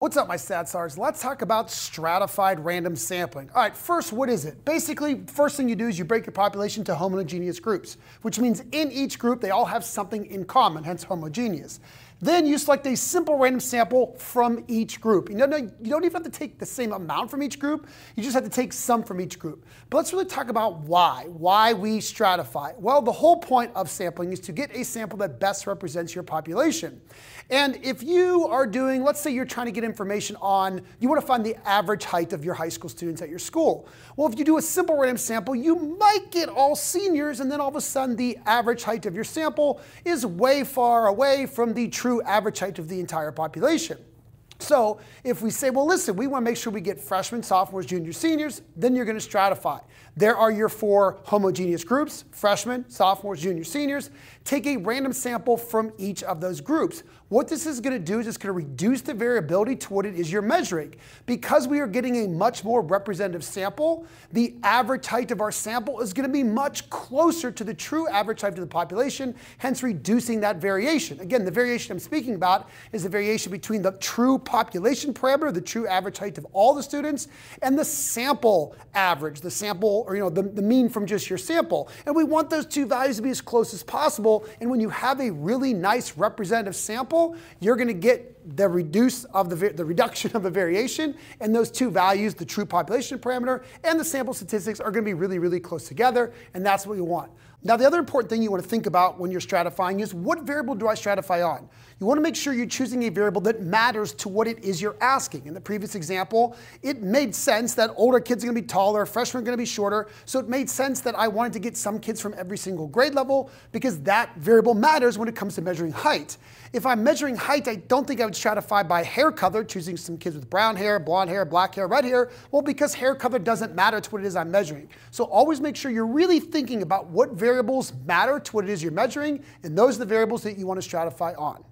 What's up, my StatStars? Let's talk about stratified random sampling. All right, first, what is it? Basically, first thing you do is you break your population to homogeneous groups, which means in each group they all have something in common, hence homogeneous. Then you select a simple random sample from each group. You don't, you don't even have to take the same amount from each group, you just have to take some from each group. But let's really talk about why, why we stratify. Well, the whole point of sampling is to get a sample that best represents your population. And if you are doing, let's say you're trying to get information on, you want to find the average height of your high school students at your school. Well, if you do a simple random sample, you might get all seniors, and then all of a sudden the average height of your sample is way far away from the true average height of the entire population. So if we say, well, listen, we want to make sure we get freshmen, sophomores, juniors, seniors, then you're going to stratify. There are your four homogeneous groups, freshmen, sophomores, juniors, seniors. Take a random sample from each of those groups. What this is going to do is it's going to reduce the variability to what it is you're measuring. Because we are getting a much more representative sample, the average height of our sample is going to be much closer to the true average height of the population, hence reducing that variation. Again, the variation I'm speaking about is the variation between the true population parameter, the true average height of all the students, and the sample average, the sample, or you know, the, the mean from just your sample. And we want those two values to be as close as possible. And when you have a really nice representative sample, you're going to get the reduce of the, the reduction of the variation, and those two values, the true population parameter and the sample statistics, are going to be really, really close together, and that's what you want. Now, the other important thing you want to think about when you're stratifying is what variable do I stratify on? You want to make sure you're choosing a variable that matters to what it is you're asking. In the previous example, it made sense that older kids are going to be taller, freshmen are going to be shorter, so it made sense that I wanted to get some kids from every single grade level because that variable matters when it comes to measuring height. If I'm measuring height, I don't think I would stratify by hair color, choosing some kids with brown hair, blonde hair, black hair, red hair. Well, because hair color doesn't matter to what it is I'm measuring. So always make sure you're really thinking about what variables matter to what it is you're measuring, and those are the variables that you want to stratify on.